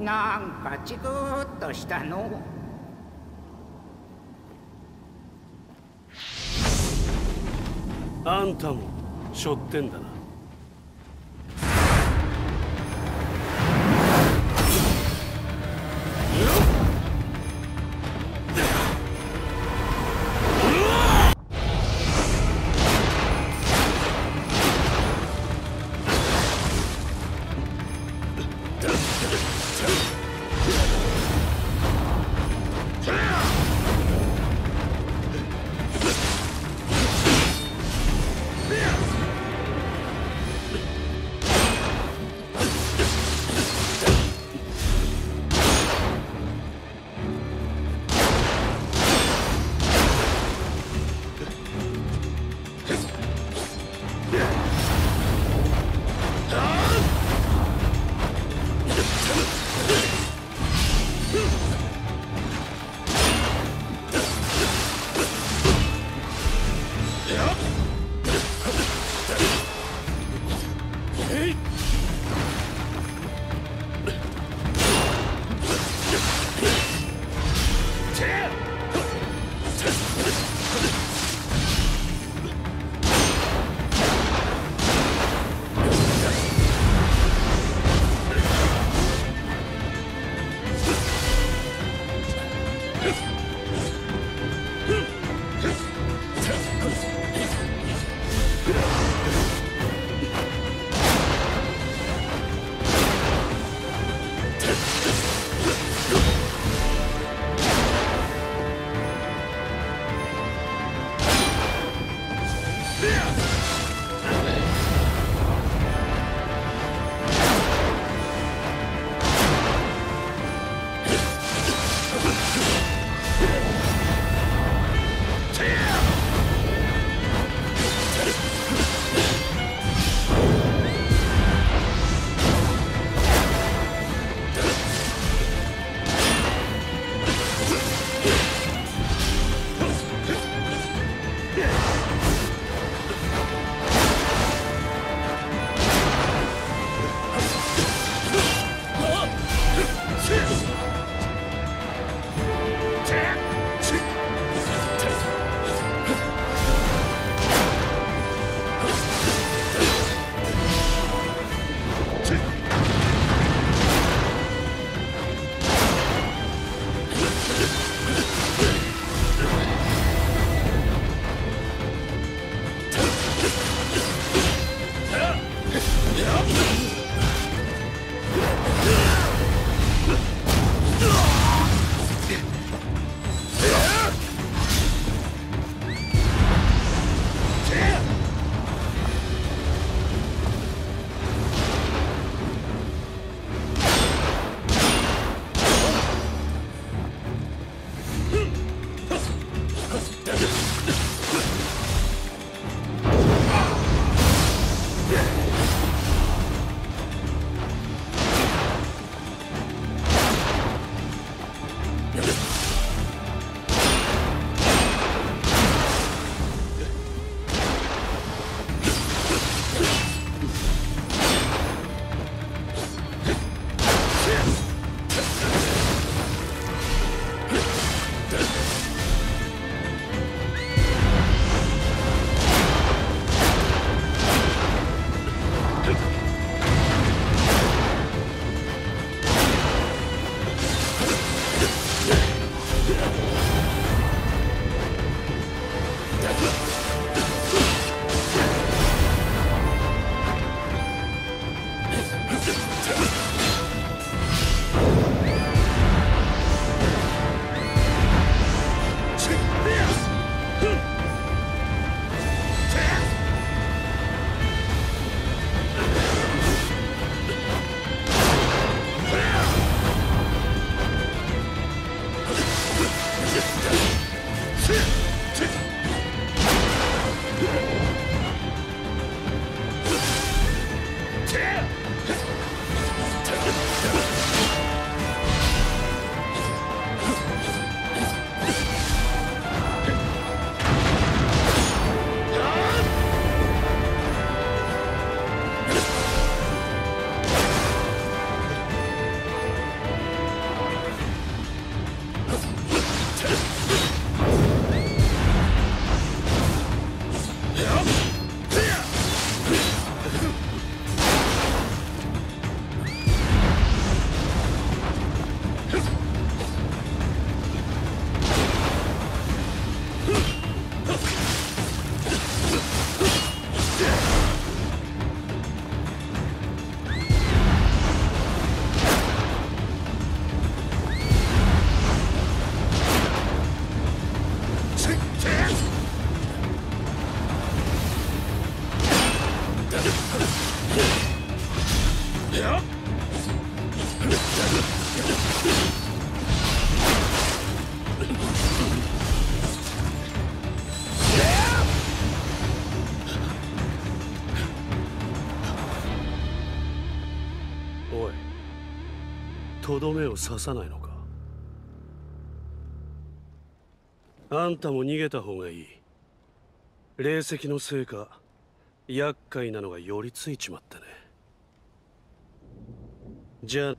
なんかチクッとしたの。あんたもしょってんだな。おいとどめを刺さないのか？あんたも逃げた方がいい。霊石のせいか？厄介なのが寄りついちまったね。じゃあ